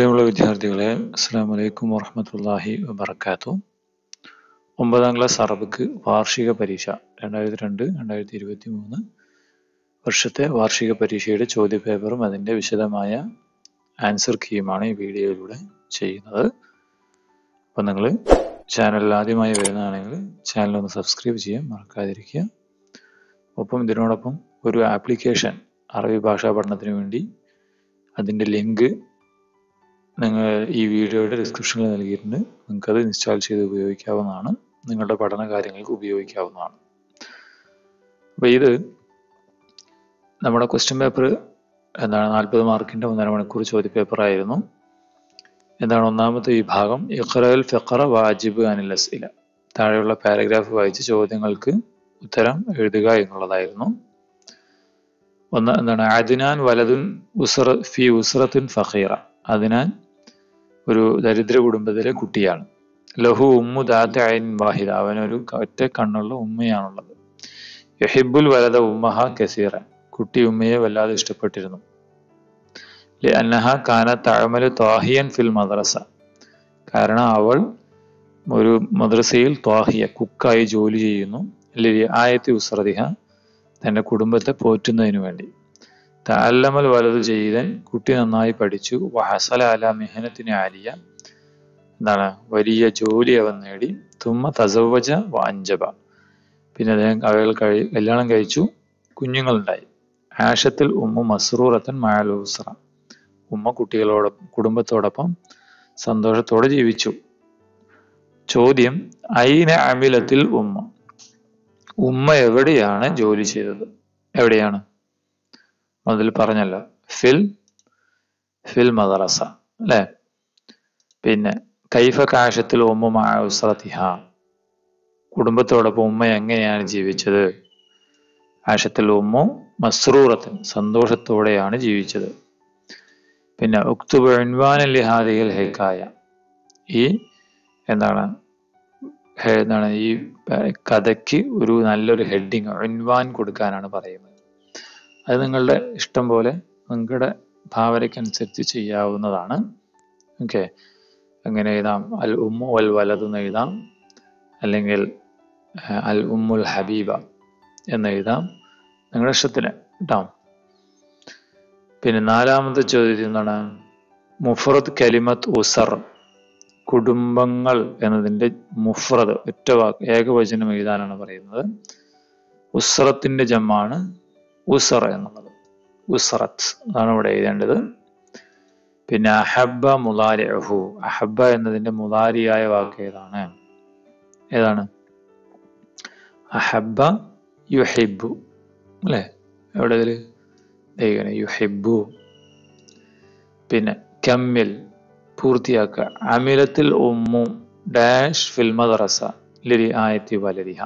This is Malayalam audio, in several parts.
പ്രിയമുള്ള വിദ്യാർത്ഥികളെ അസ്സാം വലൈക്കും വറഹമത്തല്ലാഹി വബർക്കാത്തു ഒമ്പതാം ക്ലാസ് അറബിക്ക് വാർഷിക പരീക്ഷ രണ്ടായിരത്തി രണ്ട് രണ്ടായിരത്തി ഇരുപത്തി മൂന്ന് വർഷത്തെ വാർഷിക പരീക്ഷയുടെ ചോദ്യപേപ്പറും അതിന്റെ വിശദമായ ആൻസർ കീയുമാണ് ഈ വീഡിയോയിലൂടെ ചെയ്യുന്നത്. അപ്പം നിങ്ങൾ ചാനലിൽ ആദ്യമായി വരുന്നതാണെങ്കിൽ ചാനൽ ഒന്ന് സബ്സ്ക്രൈബ് ചെയ്യാൻ മറക്കാതിരിക്കുക. ഒപ്പം ഇതിനോടൊപ്പം ഒരു ആപ്ലിക്കേഷൻ അറബി ഭാഷാ പഠനത്തിന് വേണ്ടി അതിന്റെ ലിങ്ക് നിങ്ങൾ ഈ വീഡിയോയുടെ ഡിസ്ക്രിപ്ഷനിൽ നൽകിയിട്ടുണ്ട്. നിങ്ങൾക്കത് ഇൻസ്റ്റാൾ ചെയ്ത് ഉപയോഗിക്കാവുന്നതാണ്. നിങ്ങളുടെ പഠന കാര്യങ്ങൾക്ക് ഉപയോഗിക്കാവുന്നതാണ്. അപ്പോൾ ഇത് നമ്മുടെ ക്വസ്റ്റ്യൻ പേപ്പർ എന്താണ് നാൽപ്പത് മാർക്കിന്റെ ഒന്നര മണിക്കൂർ ചോദ്യപേപ്പർ ആയിരുന്നു. എന്താണ് ഒന്നാമത്തെ വിഭാഗം ഇഖ്റൽ ഫിഖറ വാജിബ് അനിൽ താഴെയുള്ള പാരഗ്രാഫ് വായിച്ച് ചോദ്യങ്ങൾക്ക് ഉത്തരം എഴുതുക എന്നുള്ളതായിരുന്നു. ഒന്ന് എന്താണ്? അദിനാൻ വലതുൻ ഉസറ ഫി ഉസ്രത്തുൻ ഫഖീറ. അതിനാൻ ഒരു ദരിദ്ര കുടുംബത്തിലെ കുട്ടിയാണ്. ലഹു ഉമ്മു ദാത്ത അയിൻ വാഹിദ. അവനൊരു ഒറ്റ കണ്ണുള്ള ഉമ്മയാണുള്ളത്. യഹിബുൽ വലത ഉമ്മഹ കസീറ. കുട്ടി ഉമ്മയെ വല്ലാതെ ഇഷ്ടപ്പെട്ടിരുന്നു. അന്നഹ കാന തഴമൽ ത്വാഹിയൻ ഫിൽ മദ്രസ. കാരണം അവൾ ഒരു മദ്രസയിൽ ത്വാഹിയ കുക്കായി ജോലി ചെയ്യുന്നു. ആയത്തി ഉസ്രദിഹ തന്റെ കുടുംബത്തെ പോറ്റുന്നതിന് വേണ്ടി. താലമൽ വലത് ചെയ്തൻ കുട്ടി നന്നായി പഠിച്ചു. വഹസല അല മെഹനത്തിന് ആലിയ. എന്താണ്? വലിയ ജോലി അവൻ നേടി. തുമ്മ തസവജ വാഞ്ചബ പിന്നെ അദ്ദേഹം അവൾ കഴി കല്യാണം കഴിച്ചു. കുഞ്ഞുങ്ങളുണ്ടായി. ആഷത്തിൽ ഉമ്മ മസ്റൂറത്തൻ മാലൂസറ ഉമ്മ കുട്ടികളോടൊപ്പം കുടുംബത്തോടൊപ്പം സന്തോഷത്തോടെ ജീവിച്ചു. ചോദ്യം ഐന അമിലത്തിൽ ഉമ്മ? ഉമ്മ എവിടെയാണ് ജോലി ചെയ്തത്? എവിടെയാണ്? അതിൽ പറഞ്ഞല്ലോ ഫിൽ ഫിൽ മദ്രസ അല്ലെ? പിന്നെ കൈഫ കാശത്തിൽ ഉമ്മ മാഉസ്രതിഹ. കുടുംബത്തോടൊപ്പം ഉമ്മ എങ്ങനെയാണ് ജീവിച്ചത്? ആശത്തിൽ ഉമ്മ മസ്രൂറത്തൻ സന്തോഷത്തോടെയാണ് ജീവിച്ചത്. പിന്നെ ഉക്തുബ് ഹാദിയിൽ ഹാദികൾ ഹെക്കായ. ഈ എന്താണ് എന്താണ് ഈ കഥയ്ക്ക് ഒരു നല്ലൊരു ഹെഡിങ് ഇൻവാൻ കൊടുക്കാനാണ് പറയുന്നത്. അത് നിങ്ങളുടെ ഇഷ്ടം പോലെ നിങ്ങളുടെ ഭാവനയ്ക്കനുസരിച്ച് ചെയ്യാവുന്നതാണ്. ഓക്കെ അങ്ങനെ എഴുതാം. അൽ ഉമ്മു അൽ വലത് എഴുതാം. അല്ലെങ്കിൽ അൽ ഉമ്മുൽ ഹബീബ എന്ന് എഴുതാം. നിങ്ങളുടെ ഇഷ്ടത്തിന് കേട്ടോ പിന്നെ നാലാമത്തെ ചോദ്യം എന്താണ് മുഫറത്ത് കലിമത്ത് ഉസർ. കുടുംബങ്ങൾ എന്നതിന്റെ മുഫ്രത് ഒറ്റവാക്ക് ഏകവചനം എഴുതാനാണ് പറയുന്നത്. ഉസ്രത്തിന്റെ ജമ്മാണ്. ഉസറ എന്നുള്ളത്. ഉസറത്ത് എന്നാണ് ഇവിടെ എഴുതേണ്ടത്. പിന്നെ അഹബ മുലാരിഹു അഹബ എന്നതിന്റെ മുലാരിയായ വാക്ക് ഏതാണ്? ഏതാണ്? അഹബ യുഹിബു അല്ലേ? എവിടെ ഇതിൽ? ദൈവനെ യുഹിബു പിന്നെ കമ്മിൽ പൂർത്തിയാക്കുക. അമിലത്തിൽ ഉമ്മു ഡാഷ് ഫിൽ മദ്രസ. ലിരി ആയത്തി വലരിഹ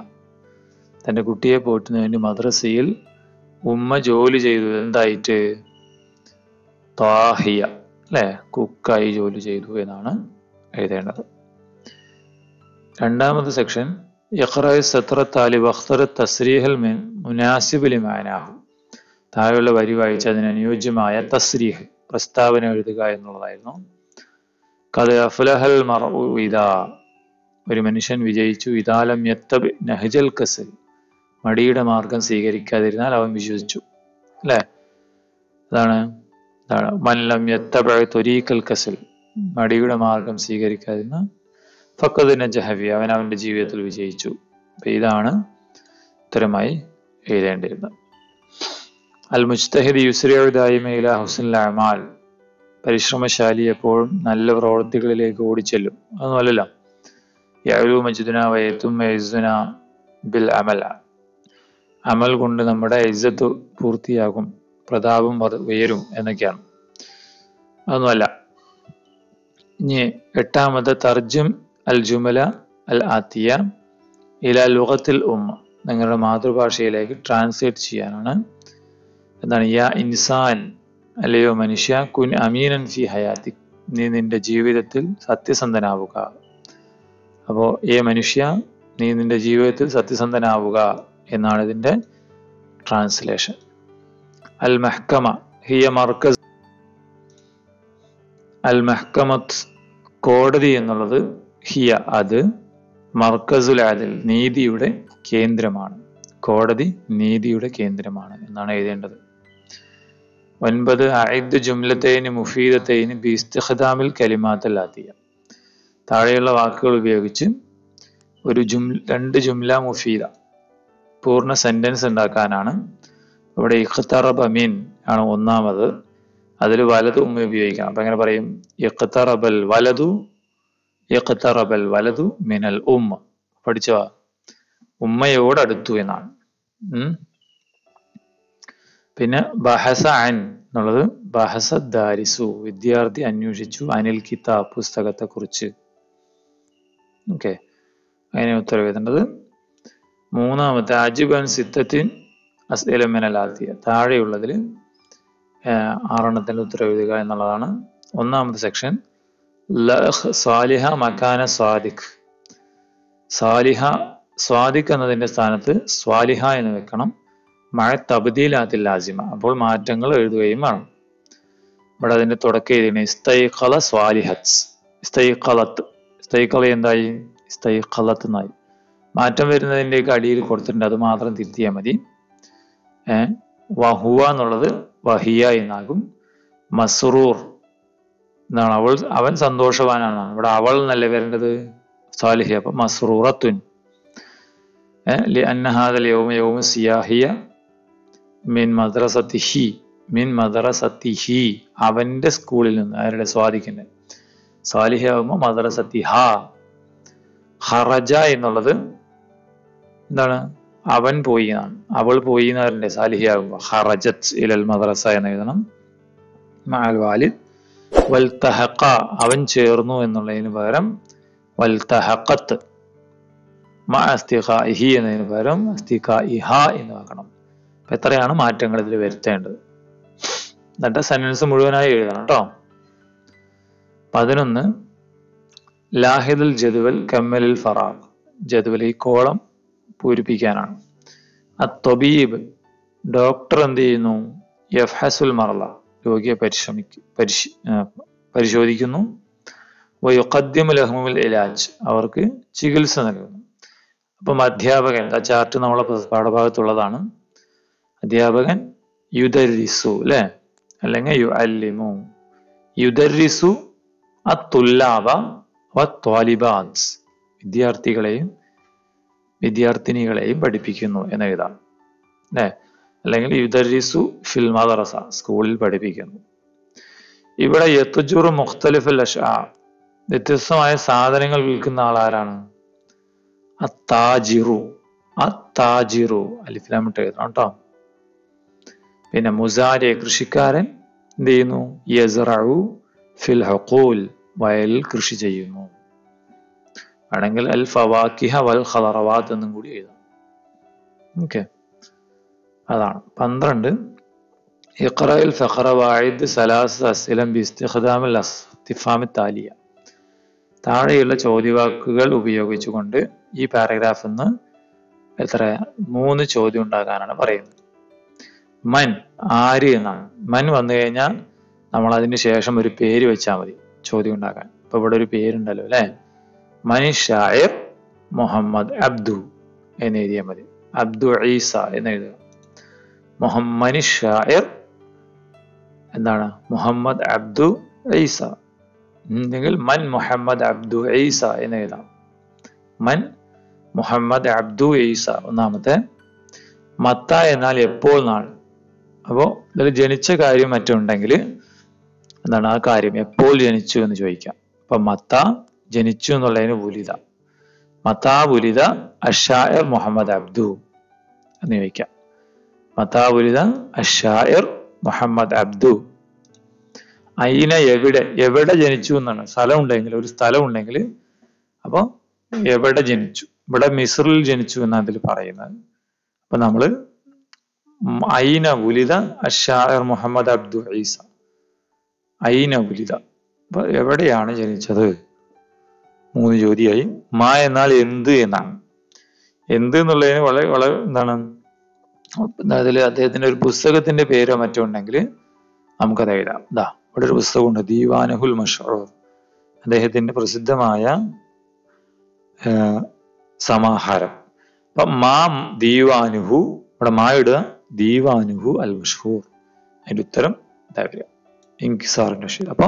തന്റെ കുട്ടിയെ പോറ്റുന്നതിന് മദ്രസയിൽ ഉമ്മ ജോലി ചെയ്തു. എന്തായിട്ട്? താഹിയ അല്ലെ? കുക്കായി ജോലി ചെയ്തു എന്നാണ് എഴുതേണ്ടത്. രണ്ടാമത്തെ സെക്ഷൻ ഇഖ്റായ് സത്രത്താലി വഖ്തർ തസ്രീഹൽ മുനാസിബ് ലിമാനാഹു താഴെയുള്ള വരി വായിച്ച് അതിന് അനുയോജ്യമായ തസ്രീഹ് പ്രസ്താവന എഴുതുക എന്നുള്ളതായിരുന്നു. കഥ അഫ്ലഹൽ ഇതാ ഒരു മനുഷ്യൻ വിജയിച്ചു. ഇതാലം യത്തബ് നഹജൽ കസൽ മടിയുടെ മാർഗം സ്വീകരിക്കാതിരുന്നാൽ അവൻ വിശ്വസിച്ചു. അല്ലേ? അതാണ് മല്ലം യത്തബ തൊരീക്കൽ കസൽ. മടിയുടെ മാർഗം സ്വീകരിക്കാതിരുന്ന ഫക്കദിന ജഹവി അവൻ അവന്റെ ജീവിതത്തിൽ വിജയിച്ചു. അപ്പൊ ഇതാണ് ഉത്തരമായി എഴുതേണ്ടിരുന്നത് അൽ മുസ്തഹിദ് യുസ്രിയുദായ്മയില ഹുസൻ അമാൽ. പരിശ്രമശാലി എപ്പോഴും നല്ല പ്രവൃത്തികളിലേക്ക് ഓടിച്ചെല്ലും. അതൊന്നുമല്ലല്ലോ യാഴു മജിദുന വയത്തും ബിൽ അമല. അമൽ കൊണ്ട് നമ്മുടെ ഇജ്ജത്ത് പൂർത്തിയാകും പ്രതാപം ഉയരും എന്നൊക്കെയാണ്. അതൊന്നുമല്ല. ഇനി എട്ടാമത് തർജും അൽ ജുമല അൽ ആത്തിയ ഇല ലുഹത്തിൽ ഉമ്മ. നിങ്ങളുടെ മാതൃഭാഷയിലേക്ക് ട്രാൻസ്ലേറ്റ് ചെയ്യാനാണ്. എന്താണ്? യാ ഇൻസാൻ അല്ലയോ മനുഷ്യ കുൻ അമീനൻ ഫി ഹയാത്തി. നീ നിന്റെ ജീവിതത്തിൽ സത്യസന്ധനാവുക. അപ്പോ ഏ മനുഷ്യ നീ നിന്റെ ജീവിതത്തിൽ സത്യസന്ധനാവുക. എന്നാണ് ഇതിന്റെ ട്രാൻസ്ലേഷൻ അൽ മെഹ്കമ ഹിയ മർക്കസ്. അൽ മെഹ്കമത്ത് കോടതി എന്നുള്ളത് ഹിയ അത് മർക്കസുൽ ആദിൽ നീതിയുടെ കേന്ദ്രമാണ്. കോടതി നീതിയുടെ കേന്ദ്രമാണ് എന്നാണ് എഴുതേണ്ടത്. ഒൻപത് അയിദ് ജുംലത്തേന് മുഫീദത്തേന് ബിസ്തിഖദാമിൽ കലിമാത്തല്ലാത്തിയ താഴെയുള്ള വാക്കുകൾ ഉപയോഗിച്ച് ഒരു ജും രണ്ട് ജുംല മുഫീദ. പൂർണ സെന്റൻസ് ഉണ്ടാക്കാനാണ്. ഇവിടെ ഇഖ്തറബ മീൻ ആണ് ഒന്നാമത്. അതിൽ വലതു ഉമ്മ ഉപയോഗിക്കാം. അപ്പൊ എങ്ങനെ പറയും? ഇഖ്തറബൽ വലതു ഇഖ്തറബൽ വലതു മിനൽ ഉമ്മ. പഠിച്ചോ? ഉമ്മയോട് അടുത്തു എന്നാണ്. പിന്നെ ബഹസ അൻ എന്നുള്ളത് ബഹസ ദാരിസു. വിദ്യാർത്ഥി അന്വേഷിച്ചു അനിൽ കിതാബ് പുസ്തകത്തെ കുറിച്ച് ഓക്കെ. അതിനെ ഉത്തരവ് എഴുതേണ്ടത് മൂന്നാമത്തെ അജിബൻ സിത്തത്തിൻ അസ്ലമിനലാത്തിയ താഴെയുള്ളതിൽ ആറെണ്ണത്തിന്റെ ഉത്തരവ് എഴുതുക എന്നുള്ളതാണ് ഒന്നാമത്തെ സെക്ഷൻ. ലഹ് സാലിഹ മക്കാന സ്വാദിഖ് സാലിഹ സ്വാദിഖ് എന്നതിന്റെ സ്ഥാനത്ത് സ്വാലിഹ എന്ന് വെക്കണം. മഴ തബ്ദീലാത്തിൽ ലാജിമ അപ്പോൾ മാറ്റങ്ങൾ എഴുതുകയും വേണം. ഇവിടെ അതിന്റെ തുടക്കം എഴുതിയാണ് ഇസ്തൈഖല സ്വാലിഹത്ത്. ഇസ്തൈഖലത്ത്. ഇസ്തൈഖല എന്തായി? ഇസ്തൈഖലത്ത് എന്നായി. മാറ്റം വരുന്നതിന്റെയൊക്കെ അടിയിൽ കൊടുത്തിട്ടുണ്ട്. അത് മാത്രം തിരുത്തിയാൽ മതി. വഹുവ എന്നുള്ളത് വഹിയ എന്നാകും. മസ്റൂർ എന്നാണ് അവൾ അവൻ സന്തോഷവാനാണ്. ഇവിടെ അവൾ എന്നല്ലേ വരേണ്ടത്? സാലിഹി അപ്പൊ മസ്റൂറത്തുൻ. അന്നഹാദൽ യൗമ യൗമ സിയാഹിയ മിൻ മദ്രസത്തിഹി മിൻ മദ്രസത്തിഹി അവന്റെ സ്കൂളിൽ നിന്ന് ആരുടെ സ്വാധിക്കുന്നത് സാലിഹി ആകുമ്പോൾ മദ്രസത്തിഹ ഹറജ എന്നുള്ളത് എന്താണ്? അവൻ പോയി എന്നാണ്. അവൾ പോയി എന്ന് സാലിഹി സാലിഹിയാകുമ്പോൾ ഹറജത്ത് ഇലൽ മദ്രസ എന്ന് എഴുതണം. മാൽ വാലിദ്. വൽതഹഖ അവൻ ചേർന്നു എന്നുള്ളതിന് പകരം വൽതഹഖത്ത് മ അസ്തിഖാഇഹി എന്നതിന് പകരം അസ്തിഖാഇഹ എന്ന് വെക്കണം. അപ്പൊ എത്രയാണ് മാറ്റങ്ങൾ ഇതിൽ വരുത്തേണ്ടത്? എന്നിട്ട് സെന്റൻസ് മുഴുവനായി എഴുതണം കേട്ടോ. പതിനൊന്ന് ലാഹിദുൽ ജദുവൽ കമ്മലിൽ ഫറാഖ് ജദുവൽ ഈ കോളം പൂരിപ്പിക്കാനാണ്. അത്തൊബീബ് ഡോക്ടർ എന്ത് ചെയ്യുന്നു? യഫ്ഹസുൽ മറല രോഗിയെ പരിശ്രമിക്കും പരിശ് പരിശോധിക്കുന്നു. വയുഖദ്യമു ലഹ്മുൽ ഇലാജ് അവർക്ക് ചികിത്സ നൽകുന്നു. അപ്പം അധ്യാപകൻ ആ ചാർട്ട് നമ്മളെ പാഠഭാഗത്തുള്ളതാണ്. അധ്യാപകൻ യുദരിസു അല്ലെ അല്ലെങ്കിൽ യു അല്ലിമു യുദരിസു അത്തുല്ലാബ വത്വാലിബാൻസ് വിദ്യാർത്ഥികളെയും വിദ്യാർത്ഥിനികളെയും പഠിപ്പിക്കുന്നു എന്ന് എഴുതാം. അല്ലെ അല്ലെങ്കിൽ യുദരിസു ഫിൽ സ്കൂളിൽ പഠിപ്പിക്കുന്നു. ഇവിടെ യത്തുജുറു മുഖ്തലിഫുൽ അഷാ വ്യത്യസ്തമായ സാധനങ്ങൾ വിൽക്കുന്ന ആളാരാണ്? അത്താജിറു. അത്താജിറു. അലിഫിലാമിട്ട് എഴുതണം കേട്ടോ. പിന്നെ മുസാരി കൃഷിക്കാരൻ എന്ത് ചെയ്യുന്നു? യസറു ഫിൽ ഹക്കൂൽ വയലിൽ കൃഷി ചെയ്യുന്നു. ആണെങ്കിൽ അൽ ഫവാക്കിഹ വൽ ഖദറവാത്ത് എന്നും കൂടി എഴുതാം. ഓക്കെ. അതാണ്. പന്ത്രണ്ട്. ഇഖ്റയിൽ ഫഖറ വായിദ് സലാസ് അസ്ലം ബിസ്തിഖ്ദാമിൽ അസ്തിഫാമി താലിയ. താഴെയുള്ള ചോദ്യവാക്കുകൾ ഉപയോഗിച്ചുകൊണ്ട് ഈ പാരഗ്രാഫിൽ നിന്ന് എത്ര മൂന്ന് ചോദ്യം ഉണ്ടാക്കാനാണ് പറയുന്നത്. മൻ ആര് എന്നാണ്. മൻ വന്നു കഴിഞ്ഞാൽ നമ്മൾ അതിന് ശേഷം ഒരു പേര് വെച്ചാൽ മതി. ചോദ്യം ഉണ്ടാക്കാൻ. ഇപ്പൊ ഇവിടെ ഒരു പേരുണ്ടല്ലോ അല്ലെ? മനി ഷായർ മുഹമ്മദ് അബ്ദു എന്ന് എഴുതിയാൽ മതി. അബ്ദു ഈസ എന്ന് എഴുതുക. മുഹമ്മനി ഷായർ എന്താണ്? മുഹമ്മദ് അബ്ദു ഈസ. അല്ലെങ്കിൽ മൻ മുഹമ്മദ് അബ്ദു ഈസ എന്ന് എഴുതാം. മൻ മുഹമ്മദ് അബ്ദു ഈസ. ഒന്നാമത്തെ മത്ത എന്നാൽ എപ്പോൾ നാൾ? അപ്പോ ഇതിൽ ജനിച്ച കാര്യം മറ്റുണ്ടെങ്കിൽ എന്താണ് ആ കാര്യം എപ്പോൾ ജനിച്ചു എന്ന് ചോദിക്കാം. അപ്പൊ മത്ത ജനിച്ചു എന്നുള്ളതിന് ഉലിത മത്താ ഉലിത അഷായർ മുഹമ്മദ് അബ്ദു എന്ന് ചോദിക്കാം. മത്താ ഉലിത അഷായർ മുഹമ്മദ് അബ്ദു. അയിന എവിടെ എവിടെ ജനിച്ചു എന്നാണ്? സ്ഥലം ഉണ്ടെങ്കിൽ ഒരു സ്ഥലം ഉണ്ടെങ്കിൽ അപ്പൊ എവിടെ ജനിച്ചു? ഇവിടെ മിസ്രിൽ ജനിച്ചു എന്നാണ് അതിൽ പറയുന്നത്. അപ്പൊ നമ്മൾ ഐന ഉലിത അഷായർ മുഹമ്മദ് അബ്ദു ഈസ. ഐന ഉലിത അപ്പൊ എവിടെയാണ് ജനിച്ചത്? മൂന്ന് ചോദ്യമായി മാ എന്നാൽ എന്ത് എന്നാണ്. എന്ത് എന്നുള്ളതിന് വളരെ വളരെ എന്താണ് അതിൽ അദ്ദേഹത്തിന്റെ ഒരു പുസ്തകത്തിന്റെ പേരോ മറ്റോ ഉണ്ടെങ്കിൽ നമുക്കത് എഴുതാം. ഇതാ ഇവിടെ ഒരു പുസ്തകമുണ്ട്. ദീവാനഹുൽ മഷറൂർ. അദ്ദേഹത്തിന്റെ പ്രസിദ്ധമായ സമാഹാരം. അപ്പൊ മാ ദീവാനുഹു ഇവിടെ മാ ഇടുക. ദീവാനുഹു അൽ മഷൂർ അതിന്റെ ഉത്തരം ഇതാ വരിക. ഇൻകിസാറിന്റെ ഷീൽ അപ്പൊ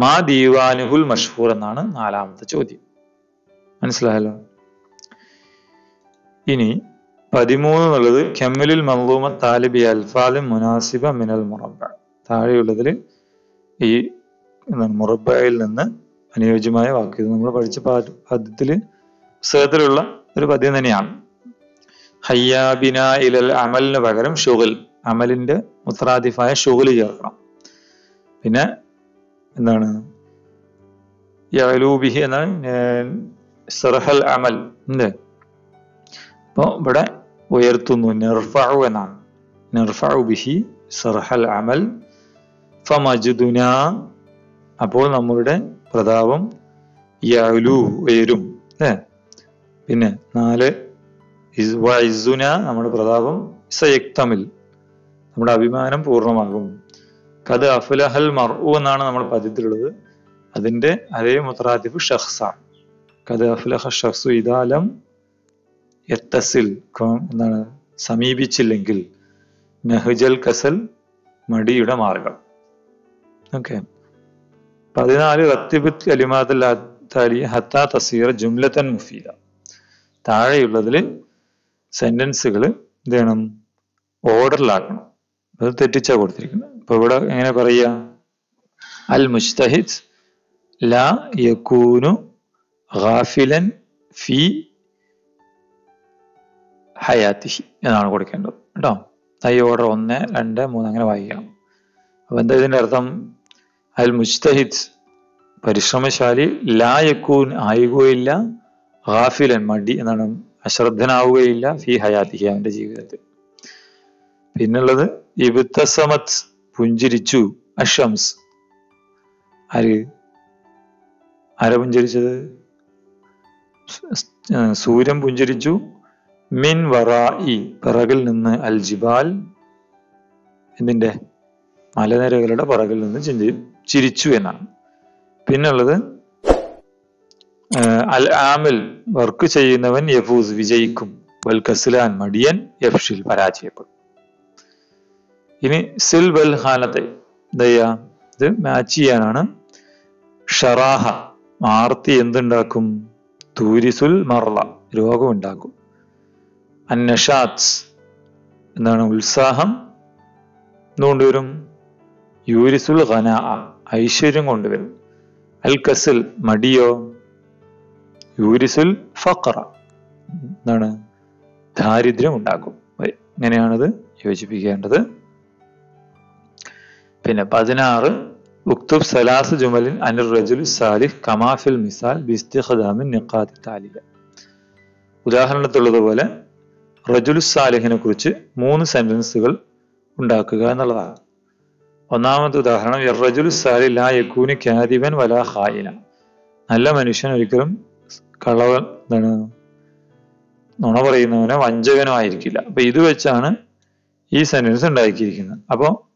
മാ ദീവാനുഹുൽ മഷഹൂർ എന്നാണ് നാലാമത്തെ ചോദ്യം. മനസ്സിലായല്ലോ? ഇനി പതിമൂന്ന് എന്നുള്ളത് കെമ്മലിൽ മംലൂമ താലിബി അൽഫാലും മുനാസിബ മിനൽ മുറബ താഴെയുള്ളതിൽ ഈ മുറബയിൽ നിന്ന് അനുയോജ്യമായ വാക്ക്. ഇത് നമ്മൾ പഠിച്ച പദ്യത്തിൽ പുസ്തകത്തിലുള്ള ഒരു പദ്യം തന്നെയാണ്. ഹയ്യാബിന ഇലൽ അമലിന് പകരം ഷുഗൽ. അമലിന്റെ മുത്രാദിഫായ ഷുഗൽ ചേർക്കണം. പിന്നെ എന്താണ് യലൂബിഹി എന്നാണ് സർഹൽ അമൽ ഉണ്ട് അപ്പോ ഇവിടെ ഉയർത്തുന്നു നിർഫഉ എന്നാണ്. നിർഫഉ ബിഹി സർഹൽ അമൽ. ഫമജുദുന അപ്പോൾ നമ്മളുടെ പ്രതാപം യലു ഉയരും അല്ലേ പിന്നെ നാല് ഇസ് നമ്മുടെ പ്രതാപം സയക്തമിൽ നമ്മുടെ അഭിമാനം പൂർണമാകും. കത് അഫുലഹൽ മർഉ എന്നാണ് നമ്മൾ പദ്യത്തിലുള്ളത്. അതിന്റെ അതേ മുത്തറാത്തിഫ് ഷഹ്സാണ് കത് അഫുലഹ ഷഹ്സു ഇദാലം എത്തസിൽ എന്നാണ് സമീപിച്ചില്ലെങ്കിൽ നഹ്ജൽ കസൽ മടിയുടെ മാർഗം. ഓക്കെ. പതിനാല് റത്തിബിത് കലിമാത്തിൽ ഹത്താ തസീർ ജുംലത്തൻ മുഫീദ. താഴെയുള്ളതിൽ സെന്റൻസുകൾ എന്ത് ചെയ്യണം? ഓർഡറിലാക്കണം. അത് തെറ്റിച്ചാ കൊടുത്തിരിക്കുന്നത്. അപ്പൊ ഇവിടെ എങ്ങനെ പറയുക അൽ മുസ്തഹിദ് ലാ യക്കൂനു ഗാഫിലൻ ഫി ഹയാത്തിഹി എന്നാണ് കൊടുക്കേണ്ടത്. കേട്ടോ? ഈ ഓർഡർ ഒന്ന് രണ്ട് മൂന്ന് അങ്ങനെ വായിക്കണം. അപ്പൊ എന്താ ഇതിന്റെ അർത്ഥം? അൽ മുസ്തഹിദ് പരിശ്രമശാലി ലാ യക്കൂൻ ആയുകയില്ല ഗാഫിലൻ മടി എന്നാണ് അശ്രദ്ധനാവുകയില്ല ഫി ഹയാത്തിഹി അവന്റെ ജീവിതത്തിൽ. പിന്നുള്ളത് ഇബുത്തസമത് പുഞ്ചിരിച്ചു അഷംസ് ആര്? ആരാ പുഞ്ചിരിച്ചത്? സൂര്യൻ പുഞ്ചിരിച്ചു. മിൻ വറായി പിറകിൽ നിന്ന് അൽ ജിബാൽ. എന്തിന്റെ മലനിരകളുടെ പിറകിൽ നിന്ന് ചിന്തി ചിരിച്ചു എന്നാണ്. പിന്നുള്ളത് അൽ ആമിൽ വർക്ക് ചെയ്യുന്നവൻ യഫൂസ് വിജയിക്കും. വൽ കസ്ലാൻ മടിയൻ യഫ്ഷിൽ പരാജയപ്പെടും. ഇനി സിൽവൽ ഹാലത്ത് ദയ്യാ ഇത് മാച്ച് ചെയ്യാനാണ്. ഷറാഹ ആർത്തി എന്തുണ്ടാക്കും? തൂരിസുൽ മറള രോഗമുണ്ടാക്കും. അന്നഷാത്സ് എന്താണ് ഉത്സാഹം. എന്തുകൊണ്ടുവരും? യൂരിസുൽ ഖന ഐശ്വര്യം കൊണ്ടുവരും. അൽ കസിൽ മടിയോ? യൂരിസുൽ ഫക്കറ എന്താണ്? ദാരിദ്ര്യം ഉണ്ടാക്കും. ഇങ്ങനെയാണത് യോജിപ്പിക്കേണ്ടത്. പിന്നെ പതിനാറ് ഉക്തുബ് സലാസ് ജുമലിൻ അനിർ റജുൽ സാലിഹ് കമാഫിൽ മിസാൽ ബിസ്തിഖദാമിൻ നിഖാതി താലിക ഉദാഹരണത്തിലുള്ളതുപോലെ റജുൽ സാലിഹിനെ കുറിച്ച് മൂന്ന് സെന്റൻസുകൾ ഉണ്ടാക്കുക എന്നുള്ളതാണ്. ഒന്നാമത്തെ ഉദാഹരണം റജുൽ സാലി ലാ യക്കൂനി ഖാദിബൻ വലാ ഹായിന നല്ല മനുഷ്യൻ ഒരിക്കലും കളവ എന്താണ്? നുണ പറയുന്നവനോ വഞ്ചകനോ ആയിരിക്കില്ല. അപ്പൊ ഇത് വെച്ചാണ് ഈ സെന്റൻസ് ഉണ്ടാക്കിയിരിക്കുന്നത്. അപ്പോൾ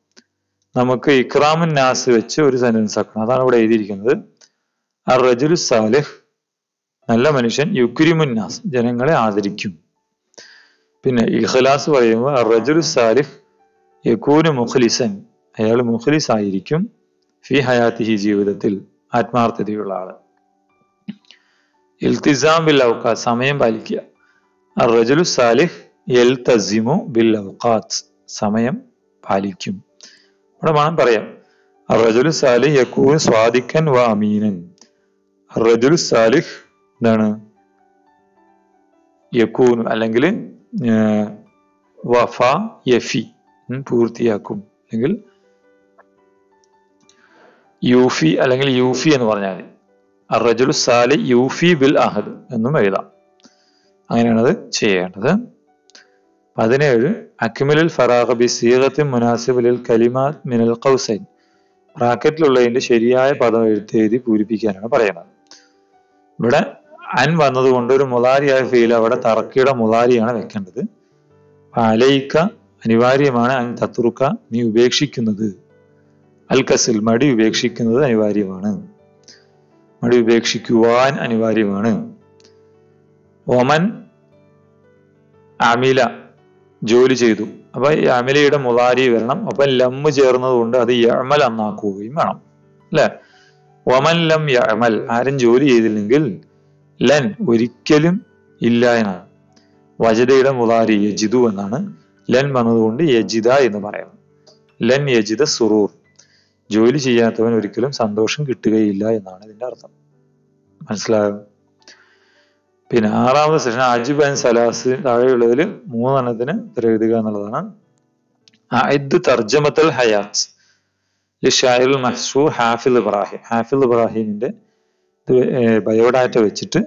നമുക്ക് ഇക്രാമുൻ നാസ് വെച്ച് ഒരു സെന്റൻസ് ആക്കണം. അതാണ് ഇവിടെ എഴുതിയിരിക്കുന്നത്. അർ റജുൽ സാലിഹ് നല്ല മനുഷ്യൻ യുക്രിമുൻ നാസ് ജനങ്ങളെ ആദരിക്കും. പിന്നെ ഇഖ്ലാസ് പറയുമ്പോൾ റജുൽ സാലിഹ് യക്കൂന് മുഖ്ലിസൻ അയാൾ മുഖ്ലിസ് ആയിരിക്കും ഫി ഹയാത്തിഹി ജീവിതത്തിൽ ആത്മാർത്ഥതയുള്ള ആൾ. ഇൽത്തിസാം ബിൽ ഔക്കാത്ത് സമയം പാലിക്കുക. റജുൽ സാലിഹ് എൽ തസിമു ബിൽ ഔക്കാത്ത് സമയം പാലിക്കും. ഇവിടെ വേണം പറയാം. റജുൽ സാലിഹ് യക്കൂൻ സ്വാദിഖൻ വ അമീനൻ. റജുൽ സാലിഹ് എന്താണ്? യക്കൂൻ അല്ലെങ്കിൽ വഫ യഫി പൂർത്തിയാക്കും. അല്ലെങ്കിൽ യൂഫി അല്ലെങ്കിൽ യൂഫി എന്ന് പറഞ്ഞാൽ റജുൽ സാലി യൂഫി ബിൽ അഹദ് എന്നും എഴുതാം. അങ്ങനെയാണത് ചെയ്യേണ്ടത്. പതിനേഴ് അക്മിലുൽ ഫറാഖ് ബി മുനാസിബിലിൽ കലിമാത് മിനൽ കൗസൈൻ ബ്രാക്കറ്റിലുള്ളതിന്റെ ശരിയായ പദം എഴുത്തെഴുതി പൂരിപ്പിക്കാനാണ് പറയുന്നത്. ഇവിടെ അൻ വന്നതുകൊണ്ട് ഒരു മുലാരിയായ ഫീൽ അവിടെ തറക്കിയുടെ മുലാരിയാണ് വെക്കേണ്ടത്. അലയിക്ക അനിവാര്യമാണ് അൻ തത്തുറുക്ക നീ ഉപേക്ഷിക്കുന്നത്. അൽ കസിൽ മടി ഉപേക്ഷിക്കുന്നത് അനിവാര്യമാണ്. മടി ഉപേക്ഷിക്കുവാൻ അനിവാര്യമാണ്. ഒമൻ അമില ജോലി ചെയ്തു. അപ്പൊ അമിലയുടെ മുതാരി വരണം അപ്പൊ ലമ്മ് ചേർന്നത് കൊണ്ട് അത് യമൽ എന്നാക്കുകയും വേണം. അല്ലെ? ഒമൻ ലം യമൽ ആരും ജോലി ചെയ്തില്ലെങ്കിൽ ലൻ ഒരിക്കലും ഇല്ല എന്നാണ്. വജതയുടെ മുതാരി യജിദു എന്നാണ് ലൻ വന്നതുകൊണ്ട് യജിത എന്ന് പറയുന്നത്. ലൻ യജിത സുറൂർ. ജോലി ചെയ്യാത്തവൻ ഒരിക്കലും സന്തോഷം കിട്ടുകയില്ല എന്നാണ് ഇതിന്റെ അർത്ഥം. മനസ്സിലായോ? പിന്നെ ആറാമത്തെ സെഷൻ അജിബ് ആൻഡ് സലാസ് താഴെയുള്ളതിൽ മൂന്നെണ്ണത്തിന് ഉത്തരം എഴുതുക എന്നുള്ളതാണ്. ഇത് തർജമത്തൽ ഹയാസ് ലിഷായുൽ മഹ്സൂർ ഹാഫിൽ ഇബ്രാഹിം. ഹാഫിൽ ഇബ്രാഹിമിന്റെ ബയോഡാറ്റ വെച്ചിട്ട്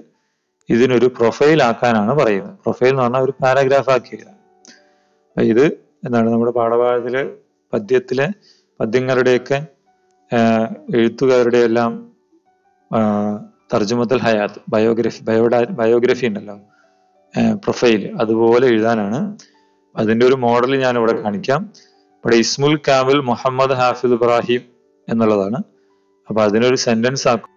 ഇതിനൊരു പ്രൊഫൈൽ ആക്കാനാണ് പറയുന്നത്. പ്രൊഫൈൽ എന്ന് പറഞ്ഞാൽ ഒരു പാരാഗ്രാഫ് ആക്കിയത് അപ്പൊ ഇത് എന്താണ് നമ്മുടെ പാഠഭാഗത്തിലെ പദ്യത്തിലെ പദ്യങ്ങളുടെയൊക്കെ എഴുത്തുകാരുടെ എല്ലാം തർജുമത്തൽ ഹയാത്ത് ബയോഗ്രഫി ബയോഡാ ബയോഗ്രഫി ഉണ്ടല്ലോ പ്രൊഫൈൽ അതുപോലെ എഴുതാനാണ്. അതിന്റെ ഒരു മോഡൽ ഞാൻ ഇവിടെ കാണിക്കാം. ഇവിടെ ഇസ്മുൽ കാമിൽ മുഹമ്മദ് ഹാഫിദ് ഇബ്രാഹിം എന്നുള്ളതാണ്. അപ്പൊ അതിനൊരു സെന്റൻസ് ആക്കും.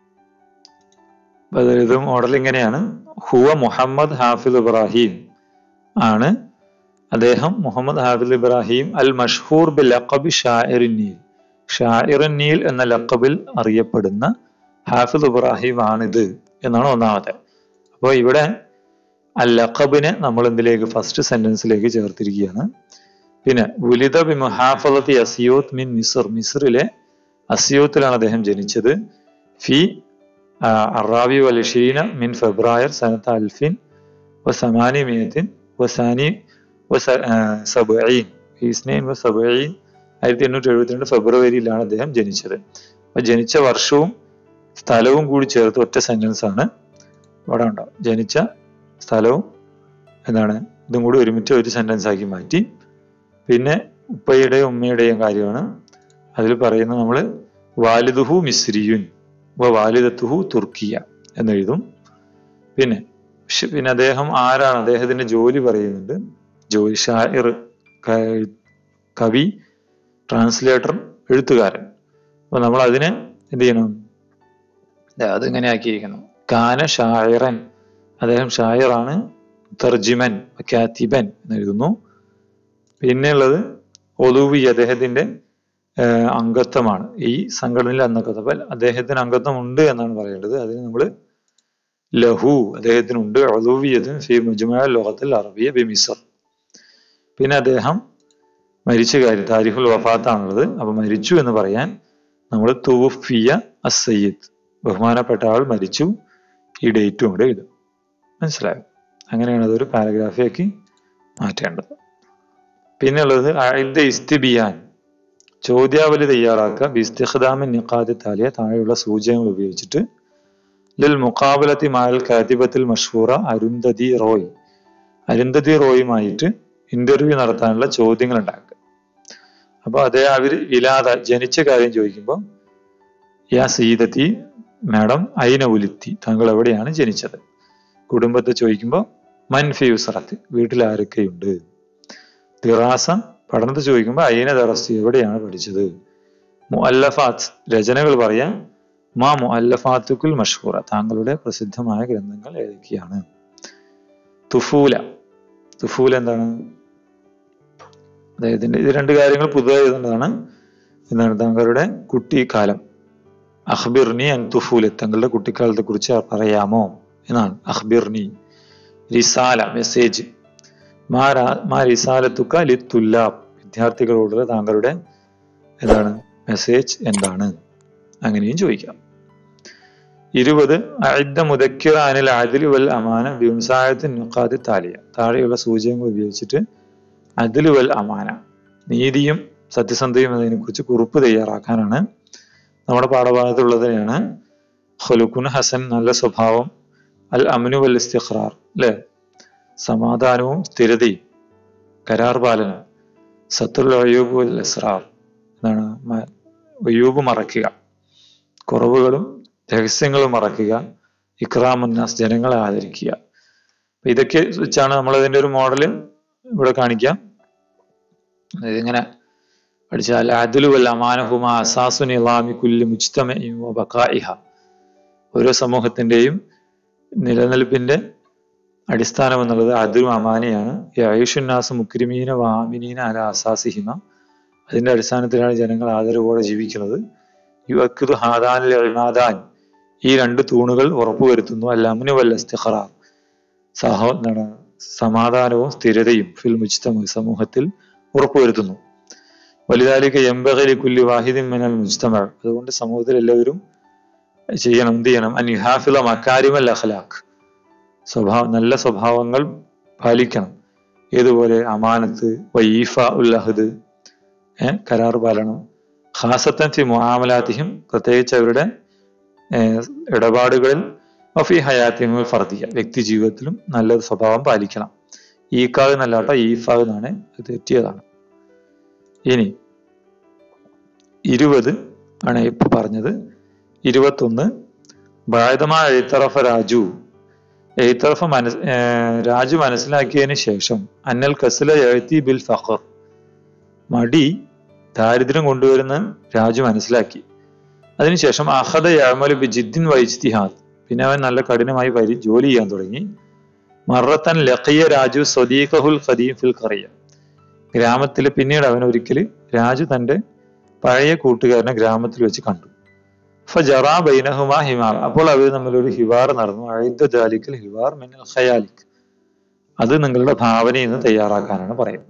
ഇത് മോഡൽ ഇങ്ങനെയാണ്. ഹുവ മുഹമ്മദ് ഹാഫിദ് ഇബ്രാഹിം ആണ്. അദ്ദേഹം മുഹമ്മദ് ഹാഫിദ് ഇബ്രാഹിം അൽ മഷ്ഹൂർ ബിൽ ലഖബി ഷാഇറിന്നീൽ ഷാഇറന്നീൽ എന്ന ലഖബിൽ അറിയപ്പെടുന്ന ഹാഫിദ് ഇബ്രാഹിം എന്നാണ് ഒന്നാമത്തെ. അപ്പോൾ ഇവിടെ അൽ ലഖബിനെ നമ്മൾ എന്തിലേക്ക് ഫസ്റ്റ് സെന്റൻസിലേക്ക് ചേർത്തിരിക്കുകയാണ്. പിന്നെ വുലിദ ബി മുഹാഫലത്തി അസിയോത്ത് മിൻ മിസർ. മിസറിലെ അസിയോത്തിലാണ് അദ്ദേഹം ജനിച്ചത്. ഫി അറാബി വലഷീന മിൻ ഫെബ്രായർ സനത്ത് അൽഫിൻ വസമാനി മിയത്തിൻ വസാനി സബീൻ ഈസ്നൈൻ വസബീൻ ആയിരത്തി എണ്ണൂറ്റി എഴുപത്തിരണ്ട് ഫെബ്രുവരിയിലാണ് അദ്ദേഹം ജനിച്ചത്. ജനിച്ച വർഷവും സ്ഥലവും കൂടി ചേർത്ത് ഒറ്റ സെന്റൻസ് ആണ് ഇവിടെ ഉണ്ടാവും ജനിച്ച സ്ഥലവും എന്താണ് ഇതും കൂടി ഒരുമിച്ച് ഒരു സെന്റൻസ് ആക്കി മാറ്റി. പിന്നെ ഉപ്പയുടെയും ഉമ്മയുടെയും കാര്യമാണ്. അതിൽ പറയുന്നത് നമ്മൾ വാലിദുഹു മിസ്രിയുൻ വ വാലിദത്തുഹു തുർക്കിയ എന്നെഴുതും പിന്നെ പിന്നെ അദ്ദേഹം ആരാണ്? അദ്ദേഹത്തിന്റെ ജോലി പറയുന്നുണ്ട്. ജോലി ഷായർ കവി ട്രാൻസ്ലേറ്റർ എഴുത്തുകാരൻ. അപ്പൊ നമ്മൾ അതിനെ എന്ത് ചെയ്യണം? അതിങ്ങനെ ആക്കിയിരിക്കുന്നു. കാന ഷായറൻ. അദ്ദേഹം ഷായറാണ്. തർജിമൻ കാത്തിബൻ എന്ന് എഴുതുന്നു പിന്നെയുള്ളത് ഒലൂവി അദ്ദേഹത്തിന്റെ അംഗത്വമാണ്. ഈ സംഘടനയിലെ അംഗത്വം അദ്ദേഹത്തിന് അംഗത്വം ഉണ്ട് എന്നാണ് പറയേണ്ടത്. അതിന് നമ്മൾ ലഹു അദ്ദേഹത്തിനുണ്ട്. ഒലൂവിയതിൻ ഫി മുജുമ ലോകത്തിൽ അറബിയ ബി മിസർ. പിന്നെ അദ്ദേഹം മരിച്ച കാര്യം താരിഫുൽ വഫാത്താണുള്ളത്. അപ്പൊ മരിച്ചു എന്ന് പറയാൻ നമ്മൾ തൂഫിയ അസയ്യിദ് ബഹുമാനപ്പെട്ട ആൾ മരിച്ചു. ഈ ഡേറ്റും കൂടെ എഴുതും. മനസ്സിലായോ? അങ്ങനെയാണ് അതൊരു പാരഗ്രാഫിയാക്കി മാറ്റേണ്ടത്. പിന്നെ ഉള്ളത് അയിൽദ ഇസ്തിബിയാൻ ചോദ്യാവലി തയ്യാറാക്കുക ബിസ്തിഖ്ദാമിൻ നിഖാദി താലിയ താഴെയുള്ള സൂചകങ്ങൾ ഉപയോഗിച്ചിട്ട് ലിൽ മുഖാബലത്തി മാൽ കാതിബത്തിൽ മഷൂറ അരുന്ധതി റോയ് അരുന്ധതി റോയുമായിട്ട് ഇന്റർവ്യൂ നടത്താനുള്ള ചോദ്യങ്ങൾ ഉണ്ടാക്കുക. അപ്പൊ അതേ അവർ ഇലാത ജനിച്ച കാര്യം ചോദിക്കുമ്പോൾ യാ സീതത്തി മാഡം അയിന ഉലുത്തി. താങ്കൾ എവിടെയാണ് ജനിച്ചത്? കുടുംബത്തെ ചോദിക്കുമ്പോൾ മൻഫി ഉസറത്ത്. വീട്ടിൽ ആരൊക്കെയുണ്ട്? ദിറാസ പഠനത്തെ ചോദിക്കുമ്പോൾ അയിന ദറസ്തി എവിടെയാണ് പഠിച്ചത്? മുഅല്ലഫാത്ത് രചനകൾ പറയാം മാ മുഅല്ലഫാത്തുക്കുൽ മഷൂറ താങ്കളുടെ പ്രസിദ്ധമായ ഗ്രന്ഥങ്ങൾ ഏതൊക്കെയാണ്? തുഫൂല. തുഫൂല എന്താണ്? അതായത് ഇത് രണ്ട് കാര്യങ്ങൾ പുതുതായി എഴുതേണ്ടതാണ് എന്താണ്? താങ്കളുടെ കുട്ടിക്കാലം. അഖ്ബിർനി അൻ തുഫൂല തങ്ങളുടെ കുട്ടിക്കാലത്തെ കുറിച്ച് പറയാമോ? എന്നാണ്. അഖ്ബിർനി. റിസാല മെസ്സേജ് മാ റിസാലത്തുക്ക ലിത്തുല്ലാബ്. വിദ്യാർത്ഥികളോടുള്ള താങ്കളുടെ എന്താണ്? മെസ്സേജ് എന്താണ്? അങ്ങനെയും ചോദിക്കാം. ഇരുപത് അഴുദ്ധ മുതക്കിറാനിൽ അനിൽ വൽ അമാന ബിംസായത്ത് നുഖാദി താലിയ. താഴെയുള്ള സൂചകങ്ങൾ ഉപയോഗിച്ചിട്ട് അതിൽ വൽ അമാന. നീതിയും സത്യസന്ധയും എന്നതിനെ കുറിച്ച് കുറിപ്പ് തയ്യാറാക്കാനാണ് നമ്മുടെ പാഠഭാഗത്തുള്ളതിനെയാണ് ഹൊലുക്കുൻ ഹസൻ നല്ല സ്വഭാവം അൽ അമനു വൽ ഇസ്തിഖ്റാർ അല്ലെ സമാധാനവും സ്ഥിരതയും കരാർ പാലന സത്തുൽ അയ്യൂബ് വൽ ഇസ്രാർ എന്താണ് ഒയ്യൂബ് മറക്കുക. കുറവുകളും രഹസ്യങ്ങളും മറക്കുക ഇക്രാമുന്നാസ് ജനങ്ങളെ ആദരിക്കുക. ഇതൊക്കെ വെച്ചാണ് നമ്മൾ ഇതിന്റെ ഒരു മോഡൽ ഇവിടെ കാണിക്കാം. ഇതിങ്ങനെ പഠിച്ചാൽ അദുലു വൽ അമാനഹുമ അസാസു ഇലാമി ഓരോ സമൂഹത്തിന്റെയും നിലനിൽപ്പിന്റെ അടിസ്ഥാനം എന്നുള്ളത് അതുലും അമാനയാണ് യയുഷുന്നാസ് മുക്രിമീന വാമിനീന അല അസാസിഹിമ. അതിന്റെ അടിസ്ഥാനത്തിലാണ് ജനങ്ങൾ ആദരവോടെ ജീവിക്കുന്നത്. യുവക്കുദ് ഹാദാനിൽ ഈ രണ്ട് തൂണുകൾ ഉറപ്പുവരുത്തുന്നു. അല്ലമിനു വല്ല ഇസ്തിഖറാർ. സഹോ സമാധാനവും സ്ഥിരതയും ഫിൽ സമൂഹത്തിൽ ഉറപ്പുവരുത്തുന്നു. വലുതാലിക എംബകലി കുല്ലി വാഹിദിൻ മിനൽ മുജ്തമ. അതുകൊണ്ട് സമൂഹത്തിൽ എല്ലാവരും ചെയ്യണം എന്ത് ചെയ്യണം? അനിഹാഫില മക്കാരിമൽ അഹ്ലാഖ് സ്വഭാവ നല്ല സ്വഭാവങ്ങൾ പാലിക്കണം. ഏതുപോലെ? അമാനത്ത് വൈഫ ഉല്ലഹദ് കരാർ പാലണം. ഖാസത്തൻ ഫി മുഹാമലാത്തിഹിം പ്രത്യേകിച്ച് അവരുടെ ഇടപാടുകളിൽ ഫി ഹയാത്തിഹിം ഫർദിയ. വ്യക്തി ജീവിതത്തിലും നല്ലൊരു സ്വഭാവം പാലിക്കണം. ഈക്കാവ് എന്നല്ല കേട്ടോ ഈഫാവ് എന്നാണ് തെറ്റിയതാണ്. ഇനി ഇരുപത് ആണ് ഇപ്പോൾ പറഞ്ഞത്. ഇരുപത്തൊന്ന് ഭാരതമായ എഴുത്തറഫ രാജു. എഴുത്തറഫ മനസ് രാജു മനസ്സിലാക്കിയതിന് ശേഷം അന്നൽ കസില എഴുത്തി ബിൽ ഫഖർ. മടി ദാരിദ്ര്യം കൊണ്ടുവരുന്ന രാജു മനസ്സിലാക്കി. അതിനുശേഷം അഹദ യമലു ബി ജിദ്ദിൻ വൈജ്തിഹാദ് പിന്നെ അവൻ നല്ല കഠിനമായി വരി ജോലി ചെയ്യാൻ തുടങ്ങി. മറത്തൻ ലഖിയ രാജു സ്വദീഖുൽ ഖദീം ഫിൽ ഗ്രാമത്തിൽ പിന്നീട് അവൻ ഒരിക്കൽ രാജു തന്റെ പഴയ കൂട്ടുകാരനെ ഗ്രാമത്തിൽ വെച്ച് കണ്ടു. ഫജറാ ബൈനഹുമാ ഹിമാർ. അപ്പോൾ അവർ തമ്മിൽ ഒരു ഹിവാർ നടന്നു. അഴുദ്ദ ജാലിക്കൽ ഹിവാർ മിനൽ ഖയാലിക്. അത് നിങ്ങളുടെ ഭാവനയിൽ നിന്ന് തയ്യാറാക്കാനാണ് പറയുന്നത്.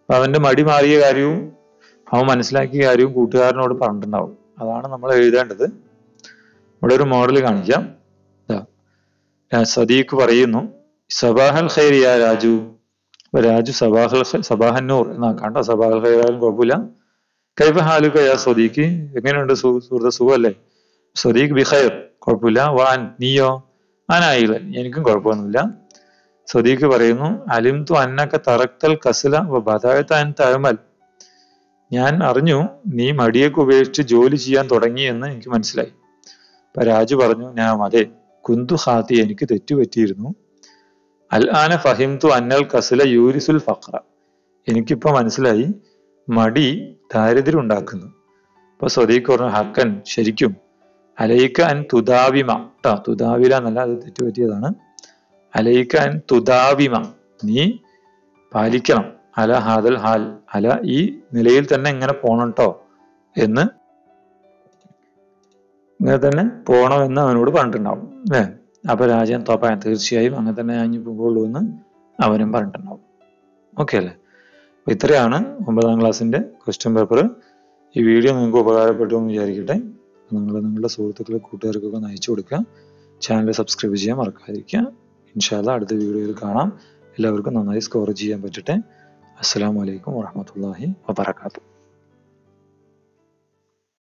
അപ്പൊ അവന്റെ മടി മാറിയ കാര്യവും അവൻ മനസ്സിലാക്കിയ കാര്യവും കൂട്ടുകാരനോട് പറഞ്ഞിട്ടുണ്ടാവും. അതാണ് നമ്മൾ എഴുതേണ്ടത്. ഇവിടെ ഒരു മോഡൽ കാണിക്കാം. സദീഖ് പറയുന്നു സബാഹൽ ഖൈരിയ രാജു. രാജു സബാഹൽ സബാഹന്നൂർ എന്നാ കണ്ട സബാഹൽ ഖൈറായാലും കുഴപ്പമില്ല. കൈഫ ഹാലുക യാ സദീഖ് എങ്ങനെയുണ്ട് സുഹൃത്ത് സുഖമല്ലേ? സ്വദീഖ് ബിഖൈർ കുഴപ്പമില്ല. വാൻ നീയോ? ആനായില്ല എനിക്കും കുഴപ്പമൊന്നുമില്ല. സ്വദീഖ് പറയുന്നു അലിം തു അന്നക്ക തറക്തൽ കസല ബദായത്ത അൻ തഴമൽ ഞാൻ അറിഞ്ഞു നീ മടിയൊക്കെ ഉപേക്ഷിച്ച് ജോലി ചെയ്യാൻ തുടങ്ങി എന്ന് എനിക്ക് മനസ്സിലായി. അപ്പൊ രാജു പറഞ്ഞു ഞാൻ അതെ. കുന്തു ഹാത്തി എനിക്ക് തെറ്റുപറ്റിയിരുന്നു. അൽ ആന ഫഹിംതു അന്നൽ കസല യൂരിസുൽ ഫഖ്ര എനിക്കിപ്പോ മനസ്സിലായി മടി ദാരിദ്ര്യം ഉണ്ടാക്കുന്നു അപ്പൊ സ്വദീഖ് പറഞ്ഞു ഹക്കൻ ശരിക്കും അലൈക്ക അൻ തുദാവിമ. കേട്ടോ തുദാവില എന്നല്ല അത് തെറ്റുപറ്റിയതാണ്. അലൈക്ക അൻ തുദാവിമ. നീ പാലിക്കണം. അല ഹാദൽ ഹാൽ. അല ഈ നിലയിൽ തന്നെ ഇങ്ങനെ പോണം കേട്ടോ എന്ന്. ഇങ്ങനെ തന്നെ പോണമെന്ന് അവനോട് പറഞ്ഞിട്ടുണ്ടാവും. അല്ലേ അപ്പൊ രാജൻ തോപ്പാൻ തീർച്ചയായും അങ്ങനെ തന്നെ ഞാൻ പോകുള്ളൂ എന്ന് അവനും പറഞ്ഞിട്ടുണ്ടാവും. ഓക്കെ അല്ലേ? അപ്പൊ ഇത്രയാണ് ഒമ്പതാം ക്ലാസ്സിന്റെ ക്വസ്റ്റ്യൻ പേപ്പർ ഈ വീഡിയോ നിങ്ങൾക്ക് ഉപകാരപ്പെട്ടു എന്ന് വിചാരിക്കട്ടെ. നിങ്ങൾ നിങ്ങളുടെ സുഹൃത്തുക്കളെ കൂട്ടുകാർക്കൊക്കെ ഒന്ന് അയച്ചു കൊടുക്കുക. ചാനൽ സബ്സ്ക്രൈബ് ചെയ്യാൻ മറക്കാതിരിക്കുക. ഇൻഷാല്ല അടുത്ത വീഡിയോയിൽ കാണാം. എല്ലാവർക്കും നന്നായി സ്കോർ ചെയ്യാൻ പറ്റട്ടെ. അസ്സാം വലൈക്കും വാഹമത്തല്ലാഹി വബർക്കാത്തു